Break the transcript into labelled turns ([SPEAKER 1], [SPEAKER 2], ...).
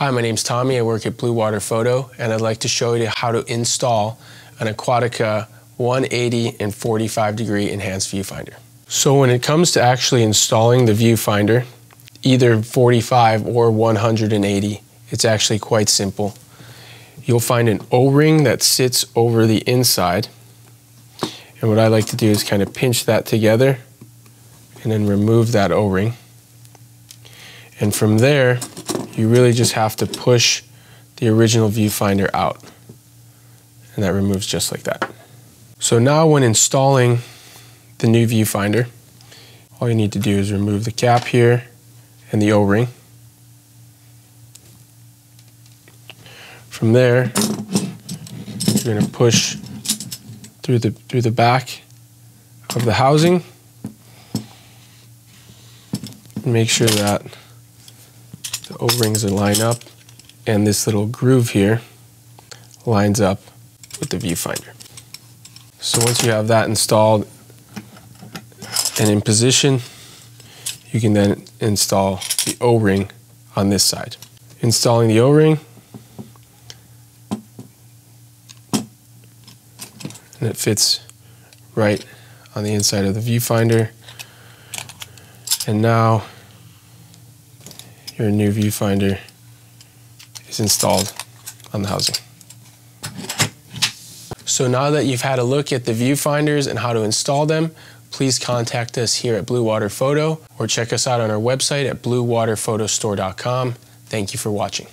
[SPEAKER 1] Hi, my name's Tommy. I work at Bluewater Photo, and I'd like to show you how to install an Aquatica 180 and 45 degree enhanced viewfinder. So when it comes to actually installing the viewfinder, either 45 or 180, it's actually quite simple. You'll find an O-ring that sits over the inside. And what I like to do is kind of pinch that together and then remove that O-ring. And from there, you really just have to push the original viewfinder out. And that removes just like that. So now when installing the new viewfinder, all you need to do is remove the cap here and the O-ring. From there, you're going to push through the through the back of the housing make sure that the O-rings are lined up and this little groove here lines up with the viewfinder. So once you have that installed and in position, you can then install the O-ring on this side. Installing the O-ring, and it fits right on the inside of the viewfinder. And now your new viewfinder is installed on the housing. So now that you've had a look at the viewfinders and how to install them, please contact us here at Bluewater Photo or check us out on our website at bluewaterphotostore.com. Thank you for watching.